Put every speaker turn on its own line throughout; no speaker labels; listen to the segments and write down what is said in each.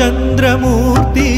चन्द्रमूर्ति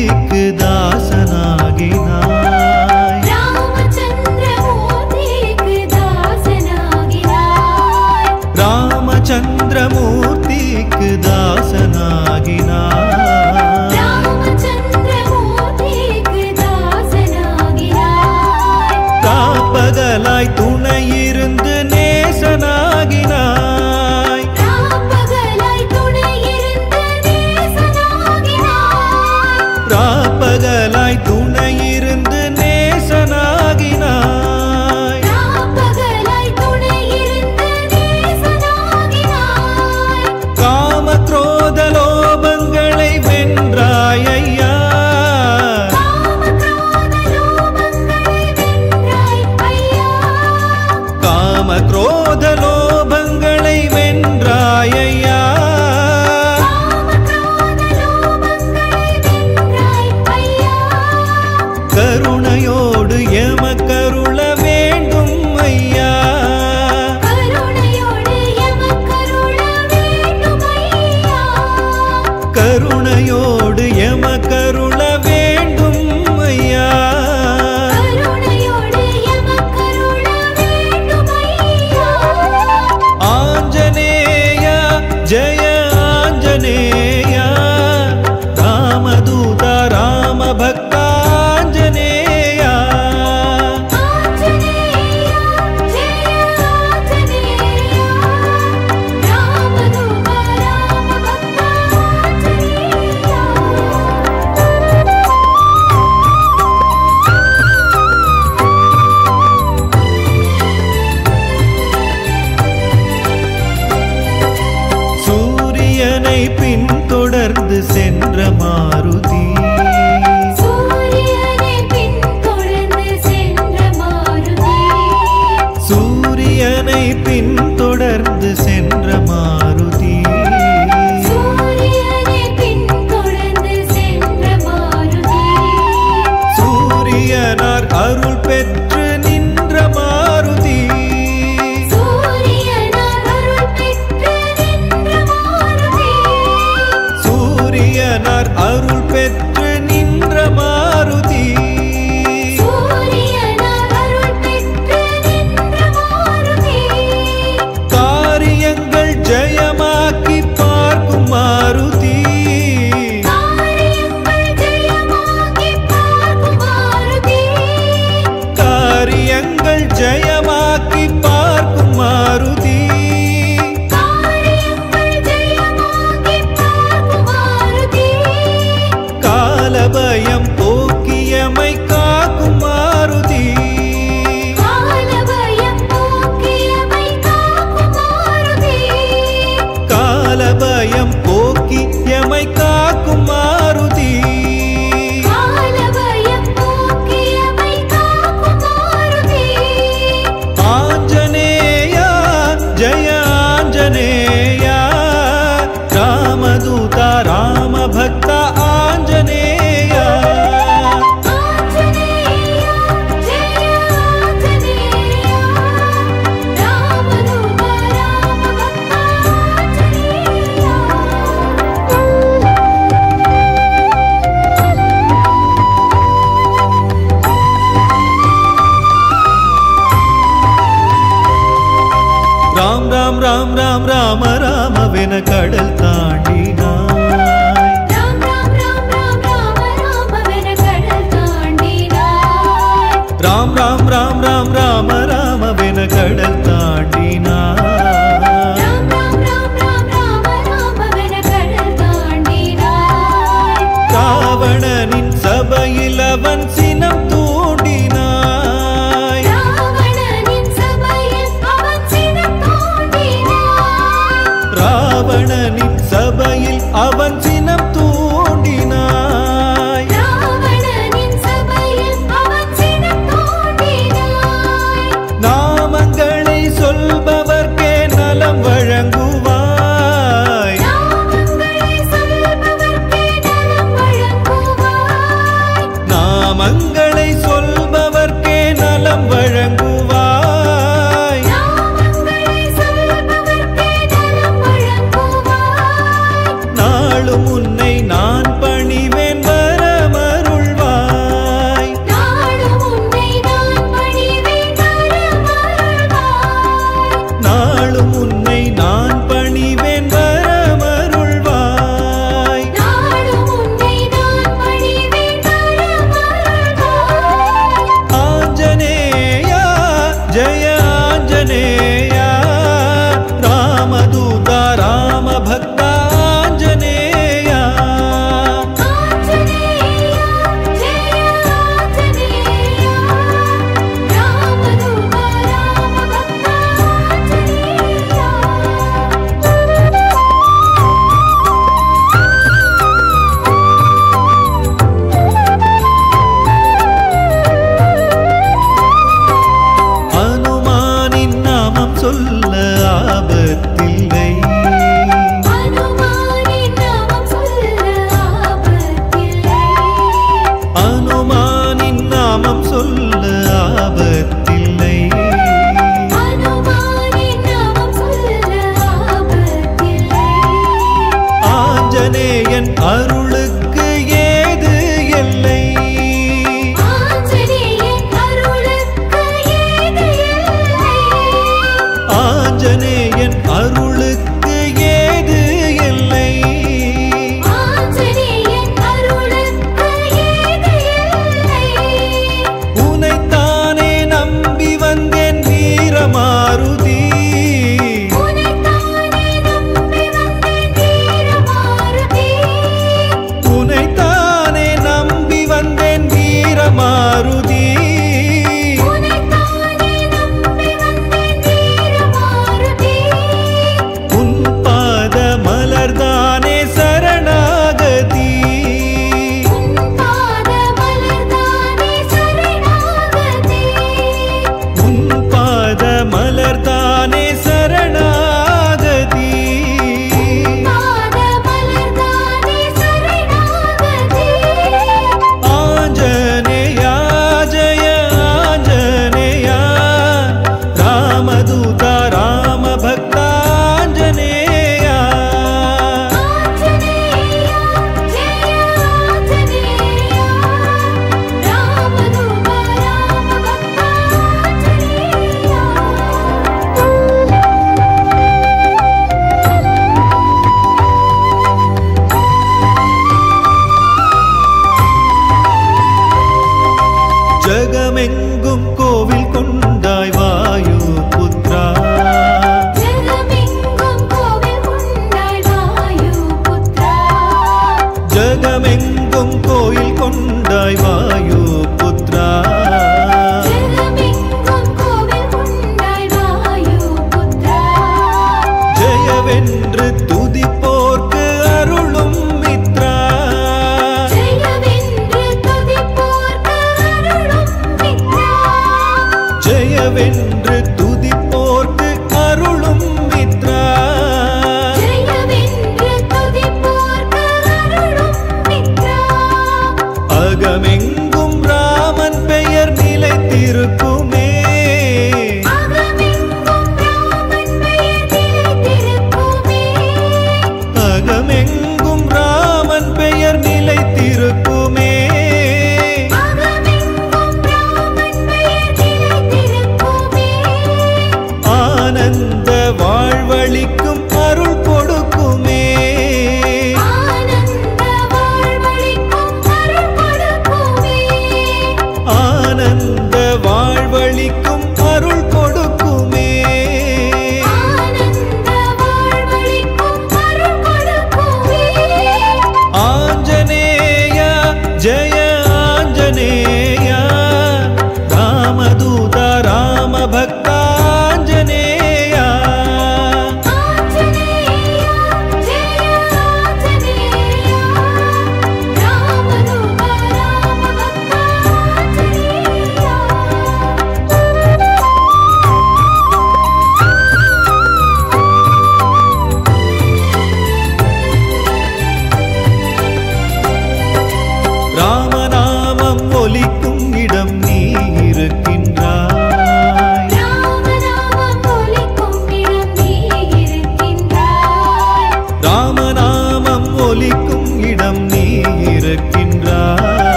ஜெயவென்று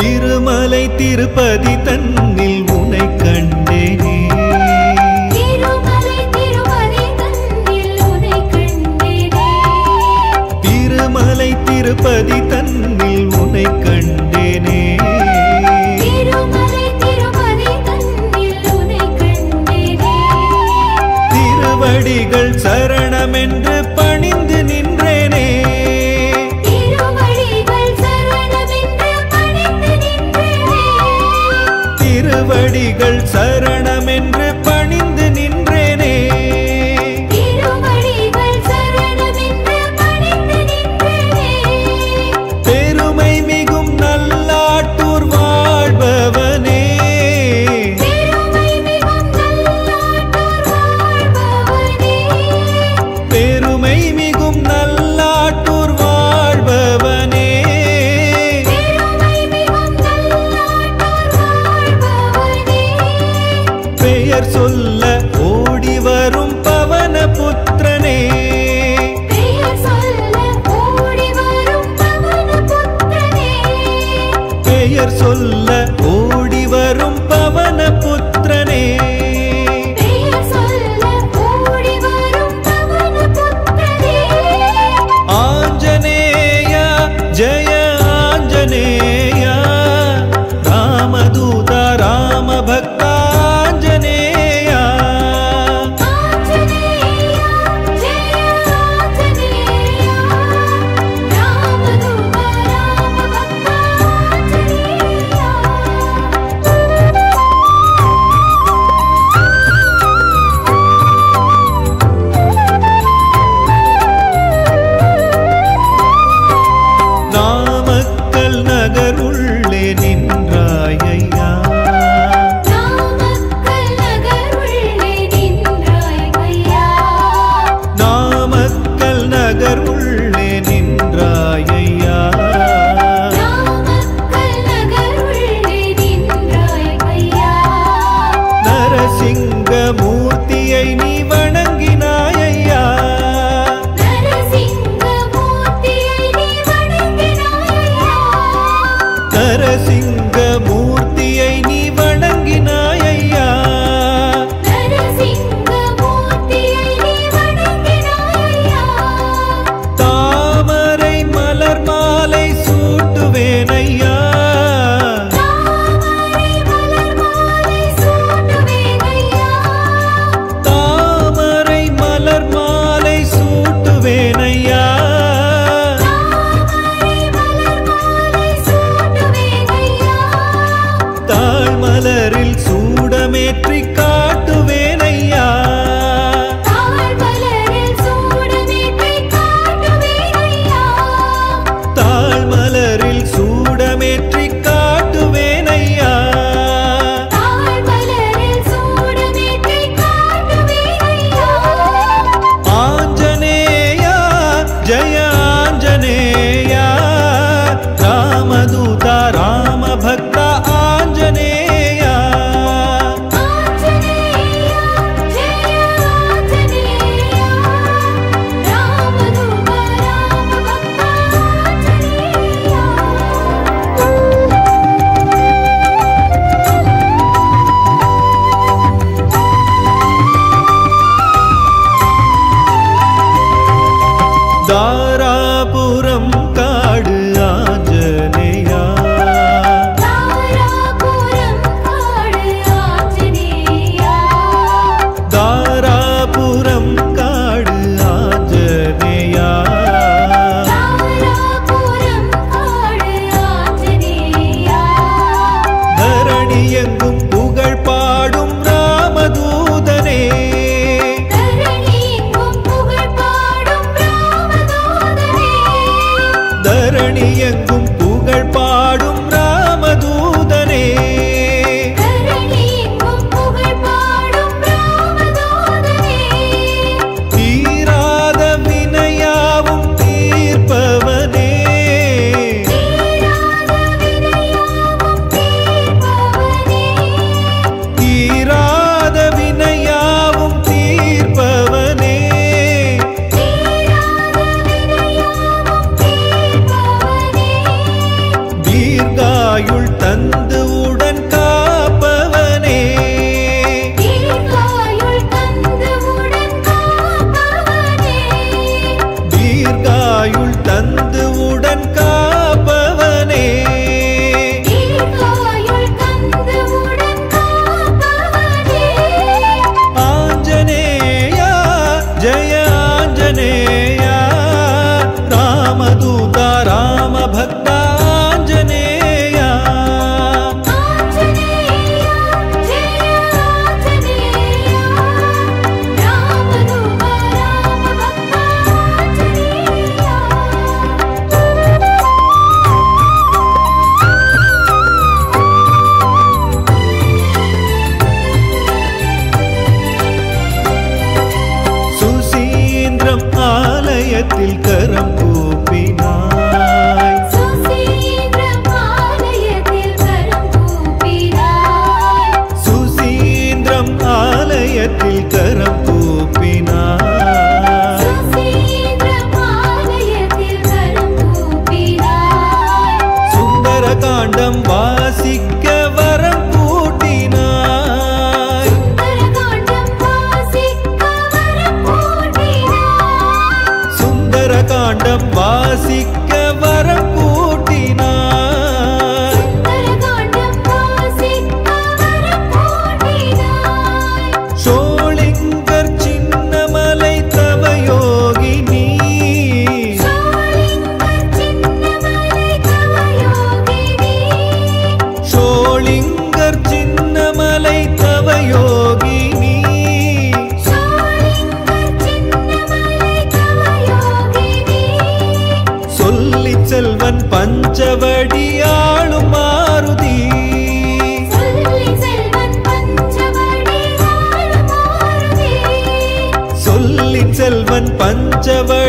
திருமலை திருப்பதி தன்னில் உனை கண்டேனே.
திருமலை
திருப்பதி தன்னில் உற்சவ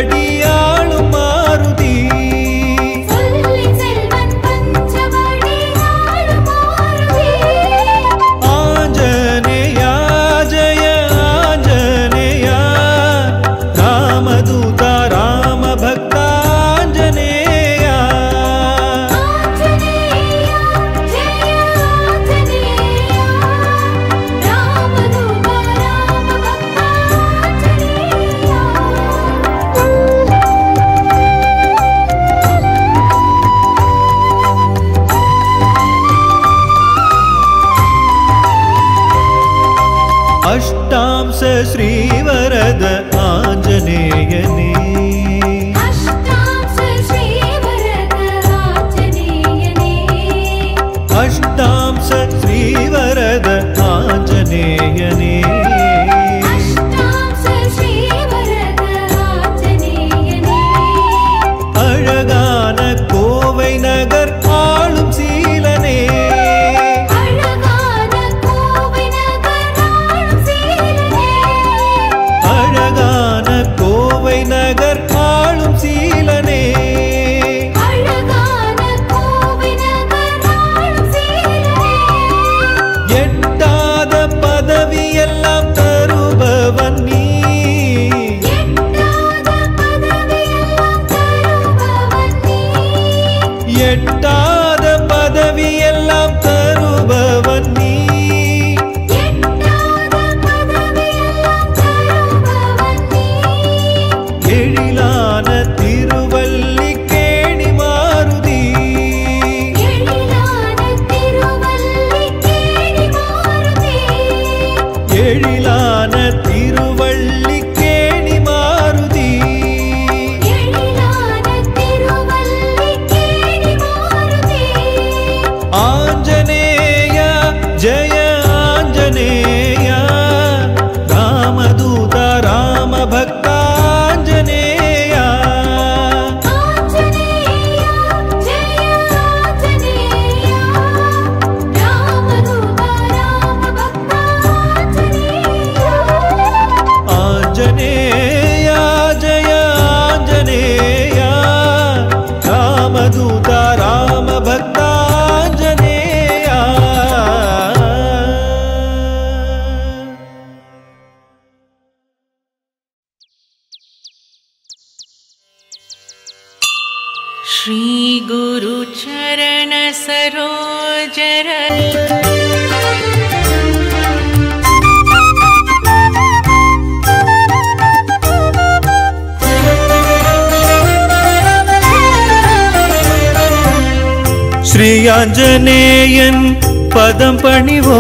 ஸ்ரீ ஆஞ்சநேயன் பதம் பணிவோ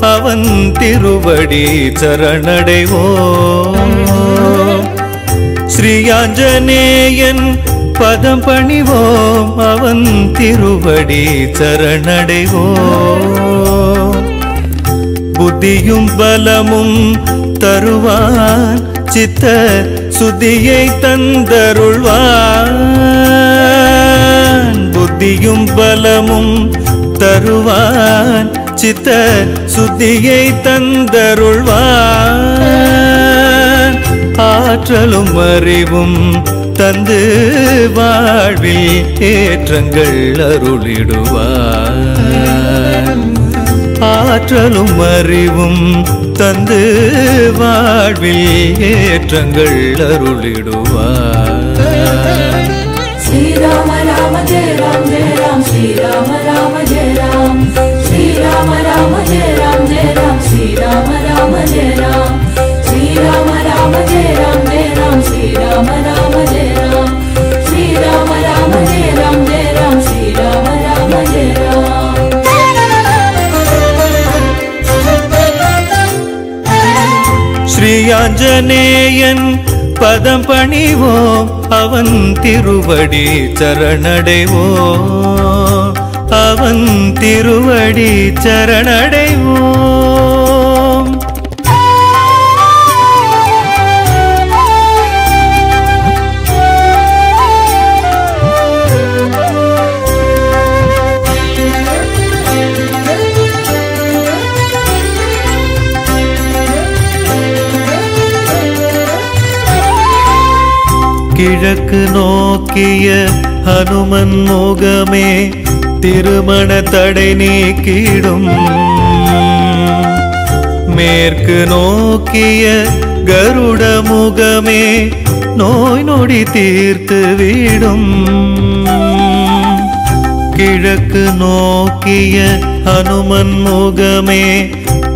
அவன் திருவடி சரணடைவோ. ஸ்ரீ ஆஞ்சநேயன் பதம் பணிவோம் அவன் திருவடி சரணடைவோ. புத்தியும் பலமும் தருவான் சித்த சுதியை தந்தருள்வான். புத்தியும் பலமும் தருவான். சித்த சுத்தியை தந்தருள்வான். ஆற்றலும் அறிவும் தந்து வாழ்வில் ஏற்றங்கள் அருளிடுவான். ஆற்றலும் அறிவும் தந்து வாழ்வில் ஏற்றங்கள் அருளிடுவார்.
ஸ்ரீராம ராம ஜெய ராம் ஜெய ராம் ஸ்ரீராம ராம ஜெய ராம். ஸ்ரீராம ராம ஜெய ராம் ஜெய ராம் ஸ்ரீராம ராம ஜெய ராம். ஸ்ரீராம ராம ஜெய ராம் ஜெய ராம் ஸ்ரீராம ராம ஜெய ராம். ஸ்ரீராம ராம ஜெய ராம் ஜெய ராம் ஸ்ரீராம ராம ஜெய ராம்
ஆஞ்சநேயன் பதம் பணிவோம். அவன் திருவடி சரணடைவோம். அவன் திருவடி சரணடைவோம். கிழக்கு நோக்கிய ஹனுமன் முகமே திருமண தடை நீக்கிடும். மேற்கு நோக்கிய கருட முகமே நோய் நொடி தீர்த்து விடும். கிழக்கு நோக்கிய ஹனுமன் முகமே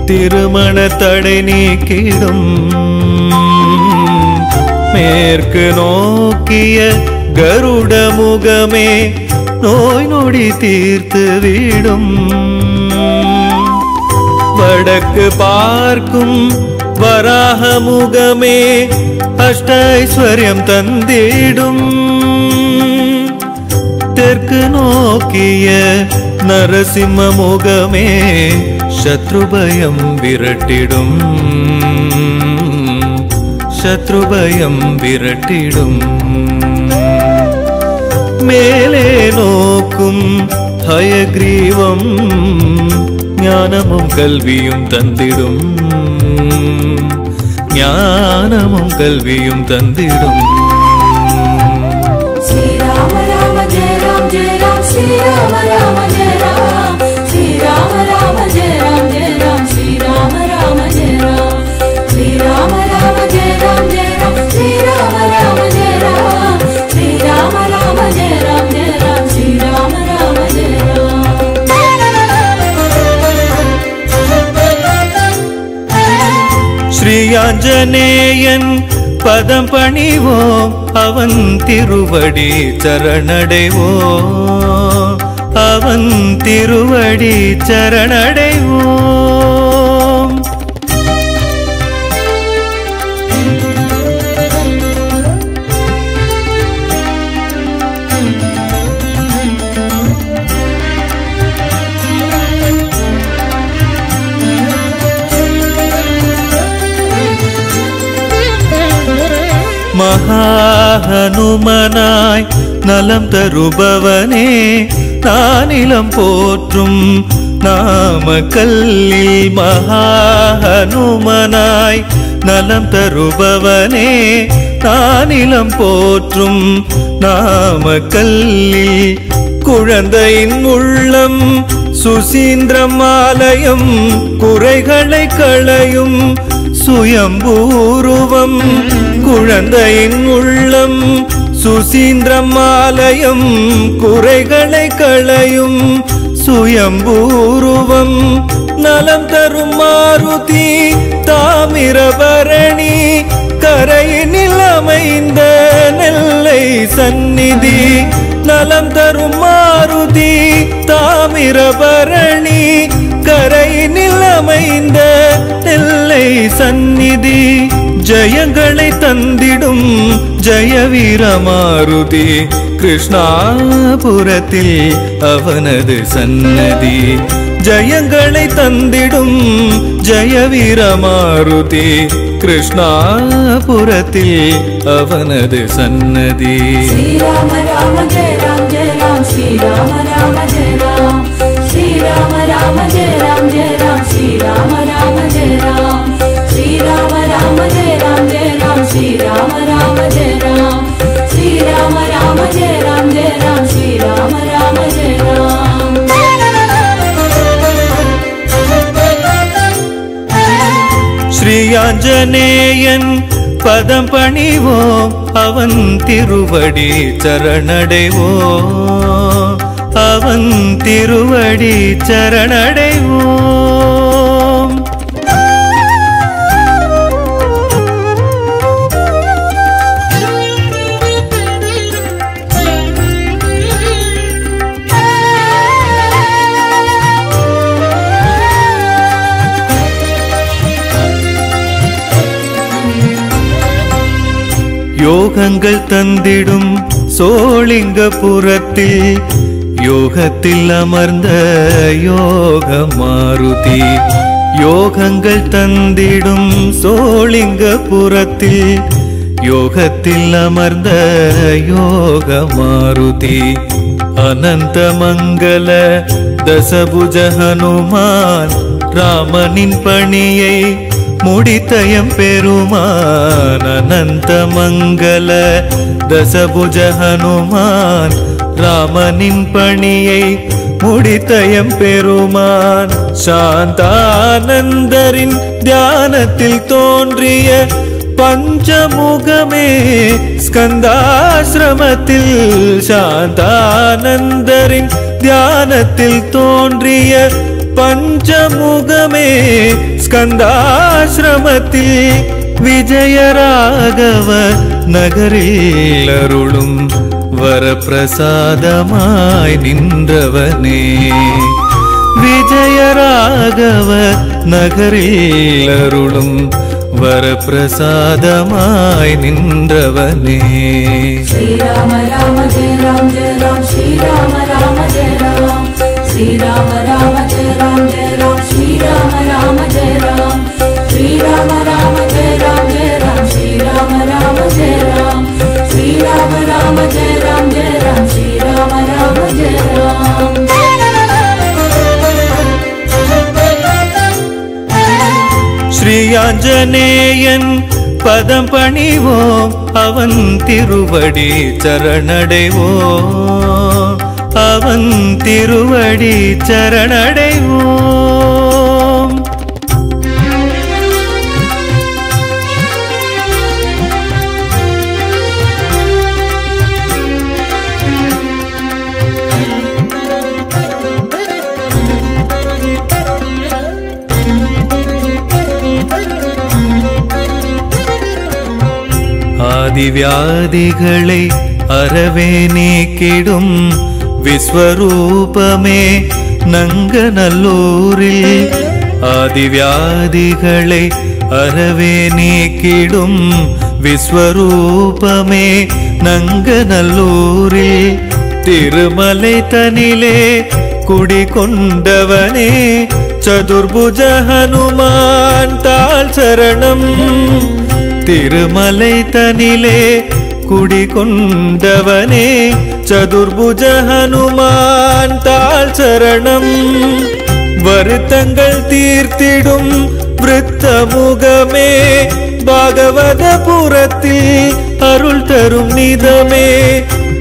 திருமண தடை நீக்கிடும். மேற்கு நோக்கிய கருட முகமே நோய் நொடி தீர்த்து விடும் வடக்கு பார்க்கும் வராக முகமே அஷ்ட ஐஸ்வர்யம் தந்திடும் தெற்கு நோக்கிய
ശത്രുഭയം വിരട്ടിടും. മേലെ നോക്കും ഭയഗ്രീവം ജ്ഞാനമും കൽവിയും തന്നിടും. ജ്ഞാനമും കൽവിയും തന്നിടും.
ஸ்ரீயாஞ்சனேயன் பதம் பணிவோம். அவன் திருவடி சரணடைவோம். அவன் திருவடி சரணடைவோம். மகாஹனுமனாய் நலம் தருபவனே நானிலம் போற்றும் நாமக்கல்லில் மகாஹனுமனாய் நலம் தருபவனே நானிலம் போற்றும் நாமக்கல்லில் குழந்தையின் உள்ளம் சுசீந்திரம் ஆலயம் குறைகளை களையும் சுயம்பூருவம். குழந்தையின் உள்ளம் சுசீந்திர மாலயம் குறைகளை களையும் சுயம்பூருவம். நலம் தரும் மாருதி தாமிரபரணி கரையினில் அமைந்த நெல்லை சந்நிதி. நலம் தரும் மாருதி தாமிரபரணி ജയങ്ങളെ തന്നിടും ജയവീരമാരുതി. കൃഷ്ണാപുരത്തിൽ അവനത് സന്നതി ജയങ്ങളെ തന്നിടും ജയവീരമാരുതി. കൃഷ്ണാപുരത്തിൽ അവനത് സന്നതി ശ്രീരാമ രാമ
ജയ രാം ജയ രാം ശ്രീരാമ രാമ ജയ രാം. ശ്രീരാമ രാമ ജയ രാം ജയ രാം ശ്രീരാമ രാമ ജയ രാം. ശ്രീരാമ രാമ श्रीराम राम जय राम श्रीराम राम जय
பதம் பணிவோம். அவன் திருவடி சரணடைவோம். அவன் திருவடி சரணடைவோம். யோகங்கள் தந்திடும் சோழிங்க புறத்தில் யோகத்தில் அமர்ந்த யோக மாருதி. யோகங்கள் தந்திடும் சோழிங்க புறத்தில் யோகத்தில் அமர்ந்த யோக மாருதி. அனந்த மங்கள தசபுஜ ஹனுமான் ராமனின் பணியை முடித்தயம் பெருமான் அனந்த மங்கள தசபுஜ ஹனுமான் ராமனின் பணியை முடித்தயம் பெருமான் சாந்தானந்தரின் தியானத்தில் தோன்றிய பஞ்சமுகமே ஸ்கந்தாசிரமத்தில் சாந்தானந்தரின் தியானத்தில் தோன்றிய பஞ்சமுகமே ஸ்கந்தாசிரமத்தில் விஜயராகவ நகரில் அருளும் வரப்பிரசாதமாய் நின்றவனே. விஜயராகவ நகரில் அருளும் வரப்பிரசாதமாய் நின்றவனே.
ஸ்ரீராம ராம ஜெய ராம் ஜெய ராம் ஸ்ரீராம ராம ஜெய ராம் ஸ்ரீராம ராம ஜெய ராம் ஜெய ராம் ஸ்ரீராம ராம श्रीराम राम जय राम जय राम श्रीराम राम जय राम श्रीराम राम जय राम जय राम श्रीराम राम जय राम
ஸ்ரீயாஞ்சனேயன் பதம் பணிவோம் அவன் திருவடி சரணடைவோம் அவன் திருவடி சரணடைவோம் ஆதிவியாதிகளை அறவே நீக்கிடும் விஸ்வரூபமே நங்கநல்லூரில் ஆதிவியாதிகளை அறவே நீக்கிடும் விஸ்வரூபமே நங்கநல்லூரில் திருமலை தனிலே குடிகொண்டவனே சதுர்புஜ ஹனுமான் தாள் சரணம் திருமலை தனிலே குடிகொண்டவனே சதுர்புஜ ஹனுமான் தாழ் சரணம். வருத்தங்கள் தீர்த்திடும் விருத்த முகமே பாகவத புறத்தில் அருள் தரும் நிதமே.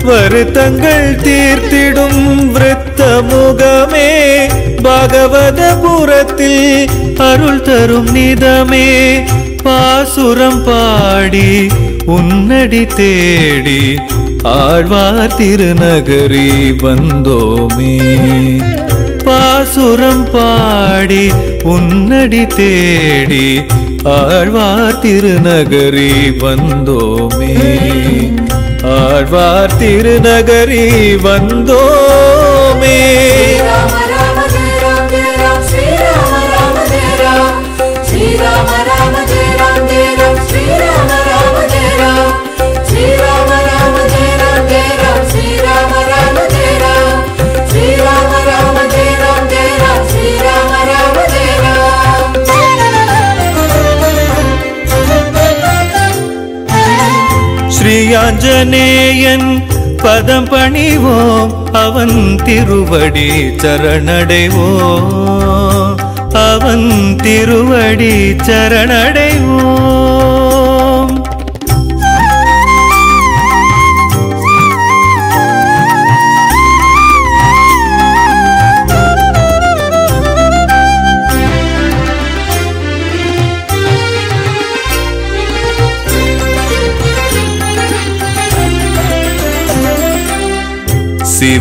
வருத்தங்கள் தீர்த்திடும் விருத்த முகமே பாகவத புறத்தில் அருள் தரும் நிதமே. பாசுரம் பாடி உன்னடி தேடி ஆழ்வார் திருநகரி வந்தோமே. பாசுரம் பாடி உன்னடி தேடி ஆழ்வார் திருநகரி வந்தோமே. ஆழ்வார் திருநகரி வந்தோமே. ஸ்ரீயாஞ்சனேயன் பதம் பணிவோம். அவன் திருவடி சரணடைவோம். அவன் திருவடி சரணடைவோம்.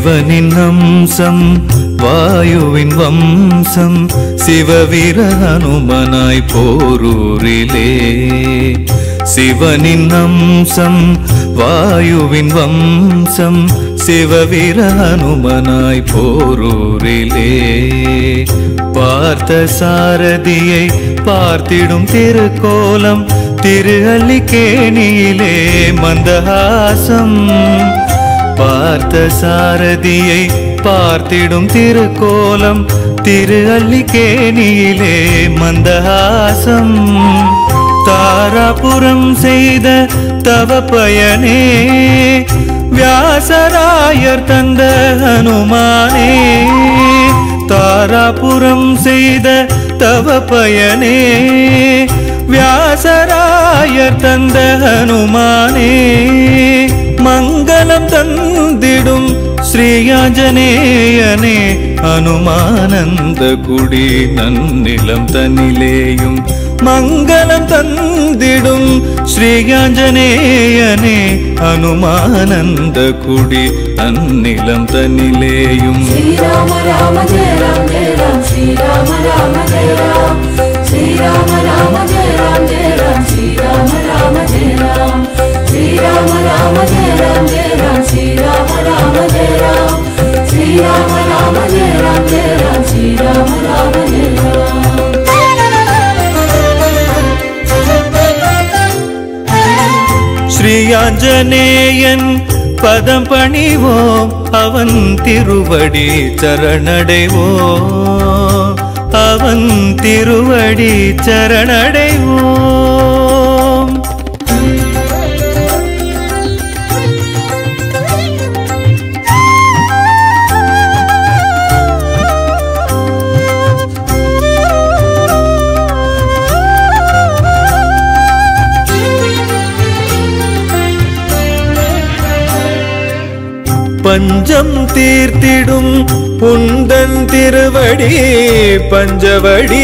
சிவனின் அம்சம் வாயுவின் வம்சம் சிவவீர அனுமனாய் போரூரிலே. சிவனின் அம்சம் வாயுவின் வம்சம் சிவவீர அனுமனாய் போரூரிலே. பார்த்த சாரதியை பார்த்திடும் திருக்கோலம் திரு அள்ளிக்கேணியிலே மந்தஹாசம். பார்த்த சாரதியை பார்த்திடும் திருக்கோலம் திரு அள்ளிக்கேணியிலே மந்தஹாசம். தாராபுரம் செய்த தவ பயனே வியாசராயர் தந்த ஹனுமானே தாராபுரம் செய்த தவ பயனே வியாசராயர் தந்த ஹனுமானே
മംഗളം തന്നിടും ശ്രീയാജനേയനെ ഹനുമാനന്ദ കുടി നന്നിലം തന്നിലേയും. മംഗളം തന്നിടും ശ്രീയാജനേയനെ ഹനുമാനന്ദ കുടി അന്നിലം തന്നിലേയും. ശ്രീരാമ രാമ ജയ രാം ജയ രാം ശ്രീരാമ രാമ ജയ രാം. ശ്രീരാമ രാമ ജയ രാം ജയ രാം ശ്രീരാമ രാമ ജയ രാം. ராம ராம ஜெய ராம் ஜெய ராம்
ஸ்ரீராம பதம் பணிவோம் அவன் திருவடி சரணடைவோம் அவன் திருவடி சரணடைவோம் பஞ்சம் தீர்த்திடும் புந்தன் திருவடி பஞ்சவடி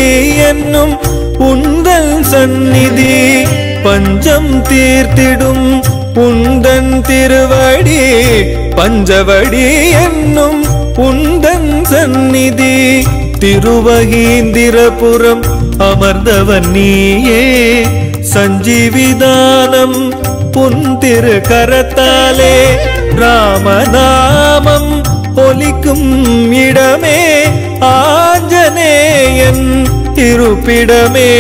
என்னும் உந்தன் சந்நிதி. பஞ்சம் தீர்த்திடும் புந்தன் திருவடி பஞ்சவடி என்னும் புந்தன் சந்நிதி. திருவகீந்திரபுரம் அமர்ந்தவன் நீயே சஞ்சீவிதானம் புன் திரு கரத்தாலே ராமநாமம் ஒலிக்கும் இடமே ஆஞ்சநேயன் இருப்பிடமே.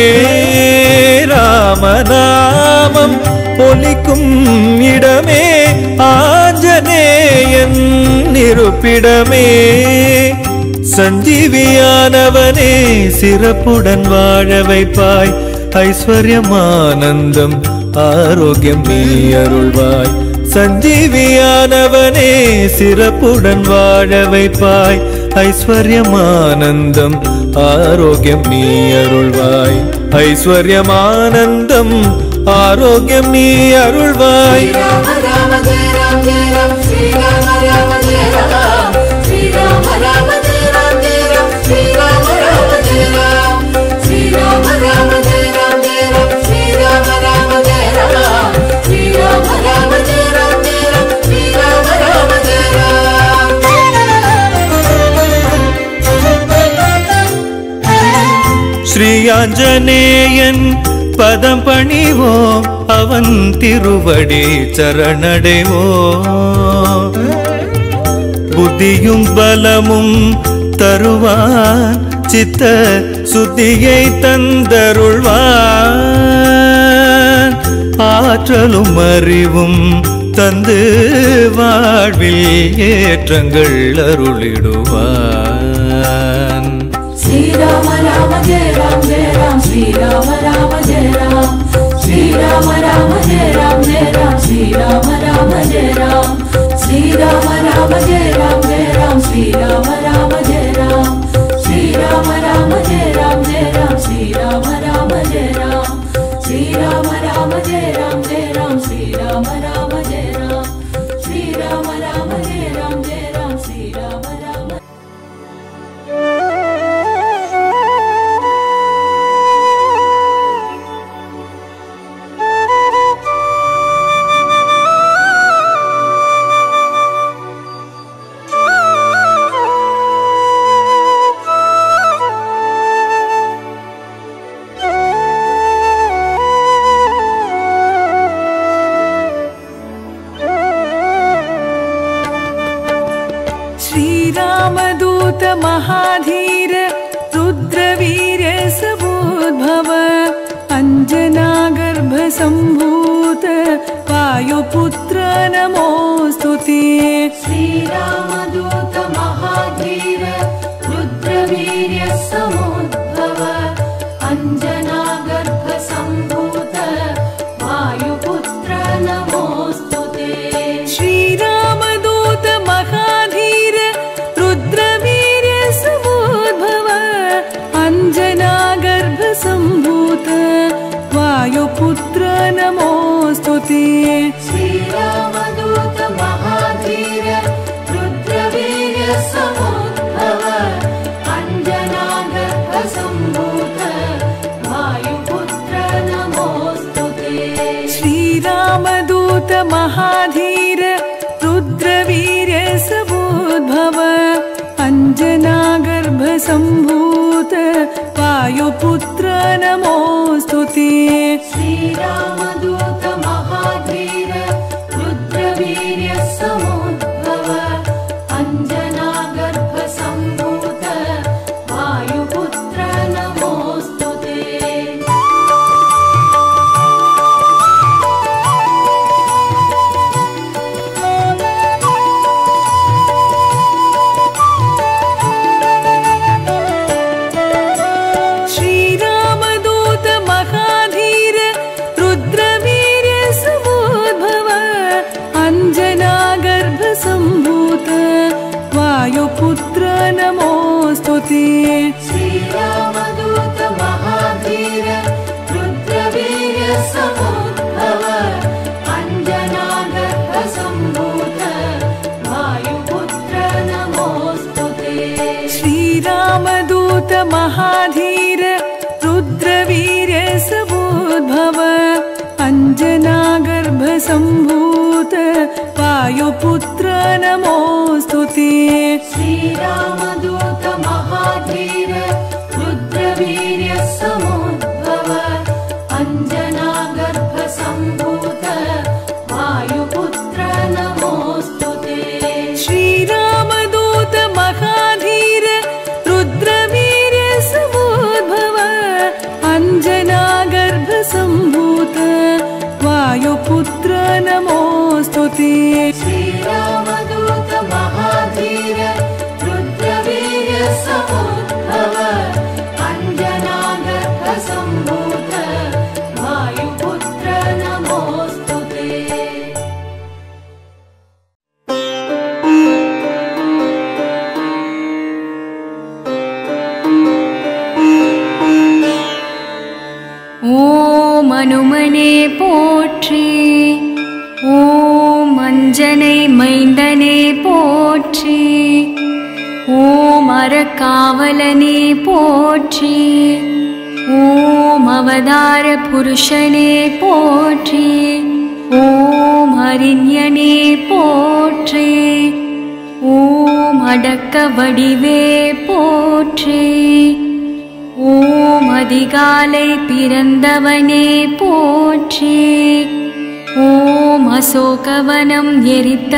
ராமநாமம் ஒலிக்கும் இடமே ஆஞ்சநேயன் இருப்பிடமே. சஞ்சீவியானவனே சிறப்புடன் வாழ வைப்பாய். ஐஸ்வர்யம் ஆனந்தம் ஆரோக்கியம் நீ அருள்வாய். சஞ்சீவியானவனே சிறப்புடன் வாழ வைப்பாய். ஐஸ்வர்யமானந்தம் ஆரோக்கியம் நீ அருள்வாய். ஐஸ்வர்யமானந்தம் ஆரோக்கியம் நீ அருள்வாய்.
ஸ்ரீராம ராம
ஸ்ரீயாஞ்சனேயன் பதம் பணிவோம். அவன் திருவடி சரணடைவோம். புத்தியும் பலமும் தருவான். சித்த சுத்தியை தந்தருள்வான். ஆற்றலும் அறிவும் தந்து வாழ்வில் ஏற்றங்கள் அருளிடுவான்.
श्रीराम राम जय राम जय राम श्रीराम राम जय राम श्रीराम राम जय राम जय राम श्रीराम राम जय राम श्रीराम राम जय राम जय राम श्रीराम राम जय राम श्रीराम राम जय राम जय राम श्रीराम राम जय राम श्रीराम राम जय राम जय राम श्रीराम राम जय राम श्रीराम राम जय राम जय राम श्रीराम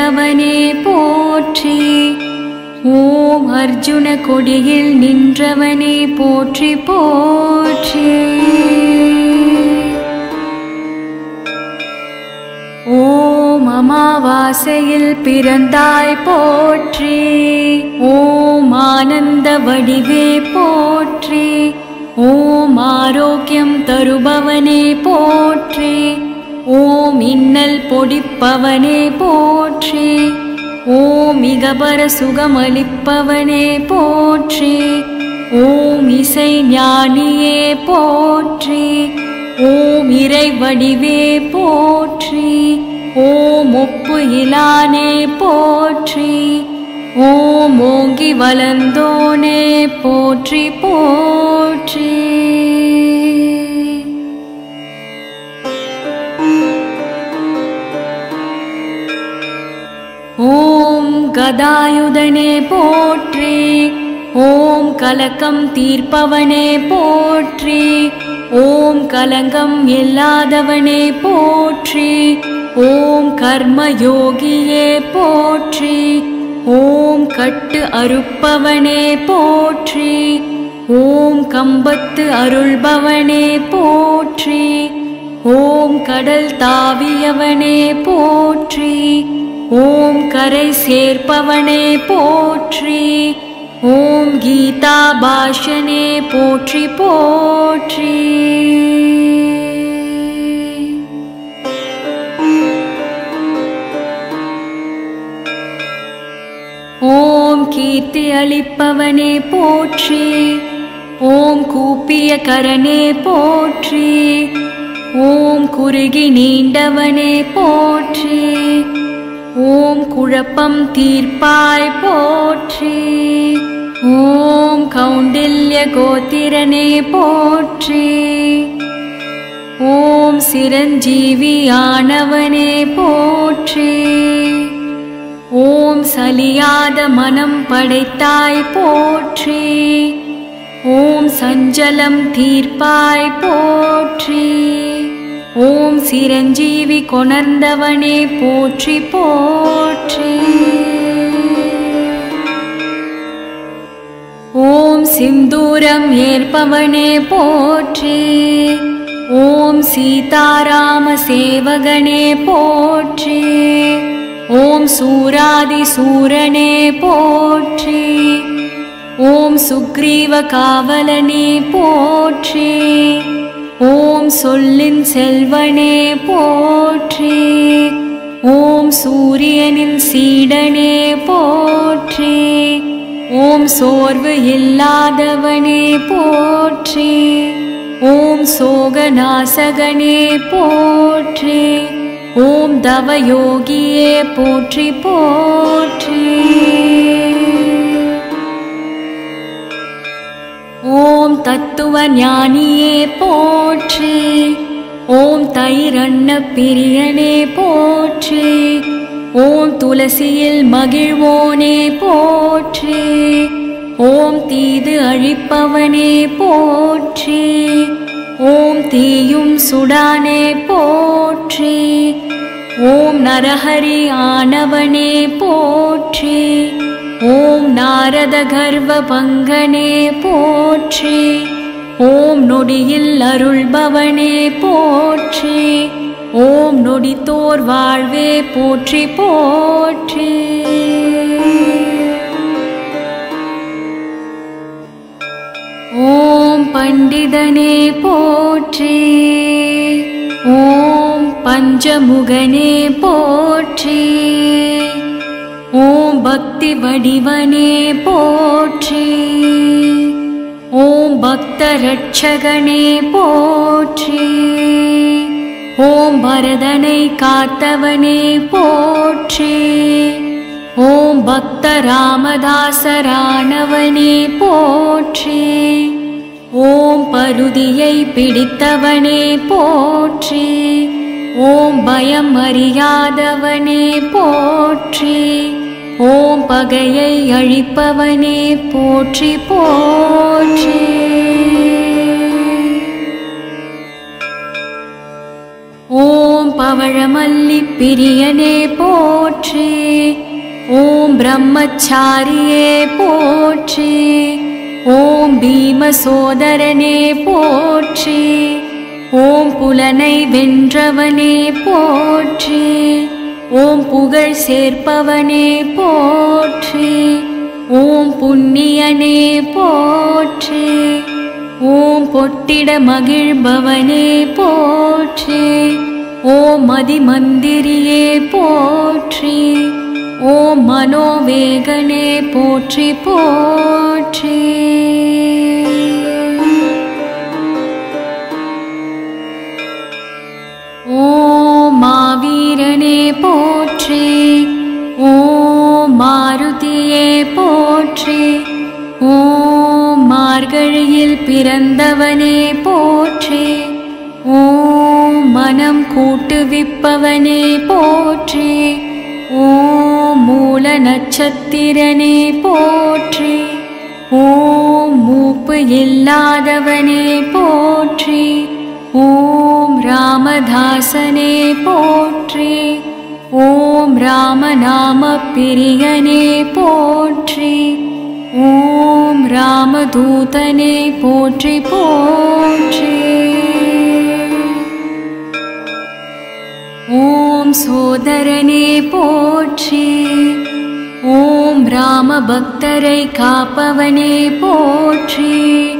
நின்றவனே போற்றி. ஓம் அர்ஜுன கொடியில் நின்றவனே போற்றி போற்றி. ஓம் அமாவாசையில் பிறந்தாய் போற்றி. ஓம் ஆனந்த வடிவே போற்றி. ஓம் ஆரோக்கியம் தருபவனே போற்றி. ஓம் இன்னல் பொடிப்பவனே போற்றி. ஓம் மிகபர சுகமளிப்பவனே போற்றி. ஓம் இசை ஞானியே போற்றி. ஓம் இறை வடிவே போற்றி. ஓம் ஒப்பு இலானே போற்றி. ஓம் ஓங்கி வளர்ந்தோனே போற்றி போற்றி. கதாயுதனே போற்றி. ஓம் கலக்கம் தீர்ப்பவனே போற்றி. ஓம் கலங்கம் இல்லாதவனே போற்றி. ஓம் கர்ம யோகியே போற்றி. ஓம் கட்டு அறுப்பவனே போற்றி. ஓம் கம்பத்து அருள்பவனே போற்றி. ஓம் கடல் தாவியவனே போற்றி. ஓம் கரை சேர்ப்பவனே போற்றி ஓம் கீதா பாஷனே போற்றி போற்றி. ஓம் கீர்த்தி அளிப்பவனே போற்றி ஓம் கூப்பிய கரனே போற்றி ஓம் குறுகி நீண்டவனே போற்றி. ஓம் குழப்பம் தீர்ப்பாய் போற்றி. ஓம் கௌண்டில்ய கோத்திரனே போற்றி. ஓம் சிரஞ்சீவியானவனே போற்றி. ஓம் சலியாத மனம் படைத்தாய் போற்றி. ஓம் சஞ்சலம் தீர்ப்பாய் போற்றி. ஓம் சிரஞ்சீவி கொணர்ந்தவனே போற்றி போற்றி. ஓம் சிந்தூரம் ஏற்பவனே போற்றி. ஓம் சீதாராம சேவகனே போற்றி. ஓம் சூராதி சூரனே போற்றி. ஓம் சுக்ரீவ காவலனே போற்றி. ஓம் சொல்லின் செல்வனே போற்றி. ஓம் சூரியனின் சீடனே போற்றி. ஓம் சோர்வு இல்லாதவனே போற்றி. ஓம் சோகநாசகனே போற்றி. ஓம் தவயோகியே போற்றி போற்றி. ஓம் தத்துவ ஞானியே போற்று. ஓம் தைரண்ண பிரியனே போற்று. ஓம் துளசியில் மகிழ்வோனே போற்று. ஓம் தீது அழிப்பவனே போற்று. ஓம் தீயும் சுடானே போற்று. ஓம் நரஹரி ஆனவனே போற்றி. ஓம் கர்வ பங்கனே போற்றி. ஓம் நொடியில் அருள் பவனே போற்றி. ஓம் நொடித்தோர் வாழ்வே போற்றி போற்றி. ஓம் பண்டிதனே போற்றி. ஓம் பஞ்சமுகனே போற்றி. ஓம் பக்தி வடிவனே போற்றி. ஓம் பக்த ரட்சகனே போற்றி. ஓம் பரதனை காத்தவனே போற்றி. ஓம் பக்த ராமதாசரானவனே போற்றி. ஓம் பருதியை பிடித்தவனே போற்றி. ஓம் பயம் அறியாதவனே போற்றி. ஓம் பகையை அழிப்பவனே போற்றி போற்றி. ஓம் பவழமல்லி பிரியனே போற்றி. ஓம் பிரம்மச்சாரியே போற்றி. ஓம் பீம சோதரனே போற்றி. ஓம் புலனை வென்றவனே போற்றி. ஓம் புகழ் சேர்ப்பவனே போற்றி. ஓம் புண்ணியனே போற்றி. ஓம் பொட்டிட மகிழ்பவனே போற்றி. ஓம் மதிமந்திரியே போற்றி. ஓம் மனோவேகனே போற்றி போற்றி. பிறந்தவனே போற்றி. ஓம் மனம் கூட்டுவிப்பவனே போற்றி. ஓம் மூல நட்சத்திரனே போற்றி. ஓம் மூப்பு இல்லாதவனே போற்றி. ஓம் ராமதாசனே போற்றி. ஓம் ராமநாம பிரியனே போற்றி. ॐ रामदूतने पोट्रि पोट्रि। ॐ सोदरने पोट्रि। ॐ रामभक्तरै कापवने पोट्रि।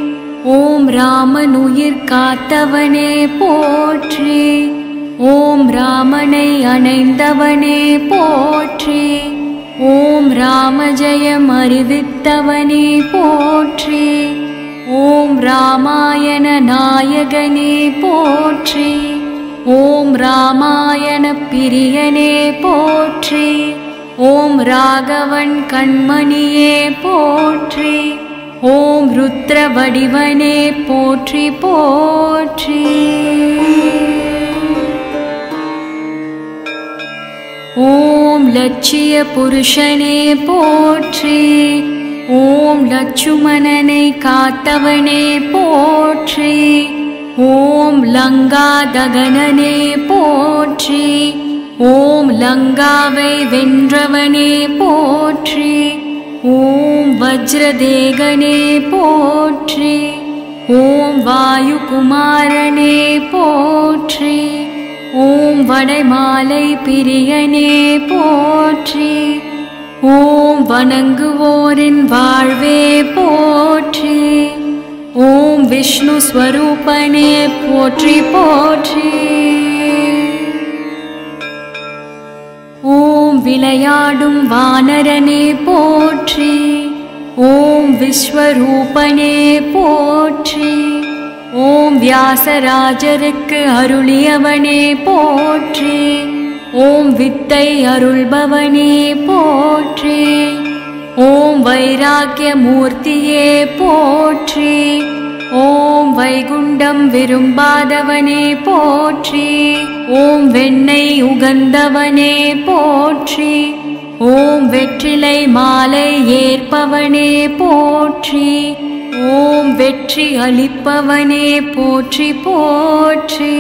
ॐ रामनुयिर्कातवने पोट्रि। ॐ ओम् रामने अने ॐ राम जय मरिवित्तवने पोक्षे ॐ रामायण नायगने पोक्षे ॐ रामायण प्रियने पोक्षे ॐ राघवन् कण्मणिये पोक्षे ॐ रुद्रवडिवने पोक्षि वडिवने லட்சிய புருஷனே போற்றி. ஓம் லட்சுமணனை காத்தவனே போற்றி. ஓம் லங்காதகனே போற்றி. ஓம் லங்காவை வென்றவனே போற்றி. ஓம் வஜ்ரதேகனே போற்றி. ஓம் வாயுகுமாரனே போற்றி. ஓம் வடைமாலை பிரியனே போற்றி. ஓம் வணங்குவோரின் வாழ்வே போற்றி. ஓம் விஷ்ணு ஸ்வரூபனே போற்றி போற்றி. ஓம் விளையாடும் வானரனே போற்றி. ஓம் விஸ்வரூபனே போற்றி. ஓம் வியாசராஜருக்கு அருளியவனே போற்றி. ஓம் வித்தை அருள்பவனே போற்றி. ஓம் வைராக்கிய மூர்த்தியே போற்றி. ஓம் வைகுண்டம் விரும்பாதவனே போற்றி. ஓம் வெண்ணெய் உகந்தவனே போற்றி. ஓம் வெற்றிலை மாலை ஏற்பவனே போற்றி. ஓம் வெற்றி அளிப்பவனே போற்றி போற்றி.